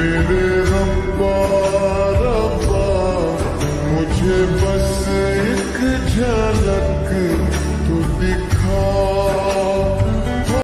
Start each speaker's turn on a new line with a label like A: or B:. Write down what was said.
A: मेरे रब्बा रब्बा मुझे बस एक झलक